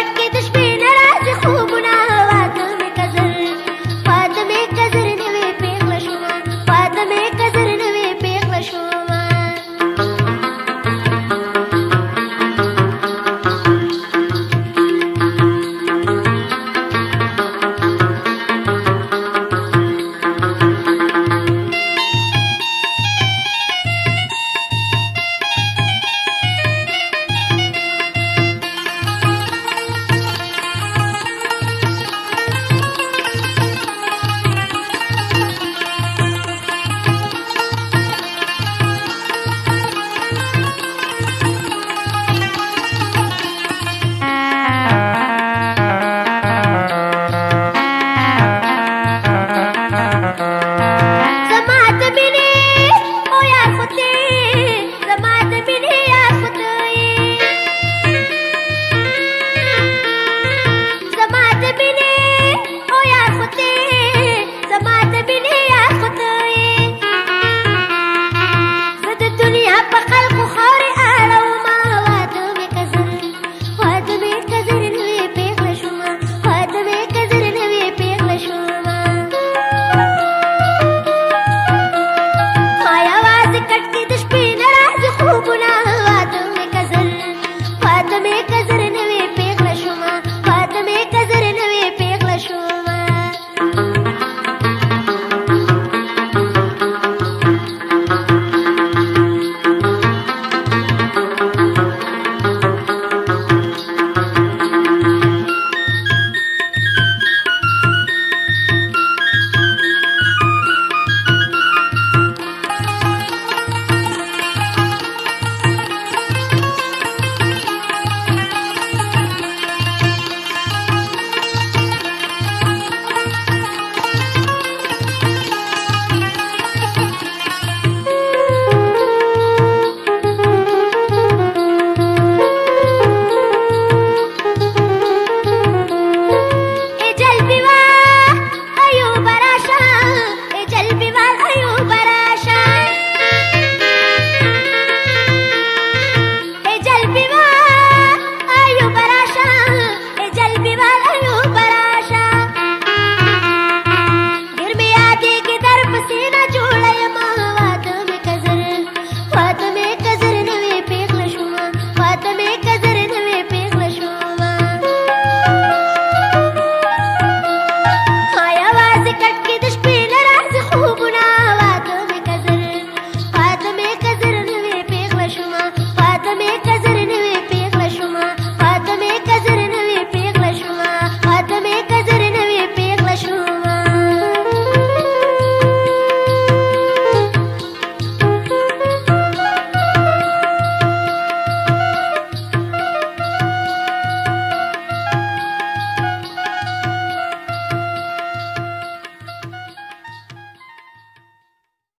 పట్టిద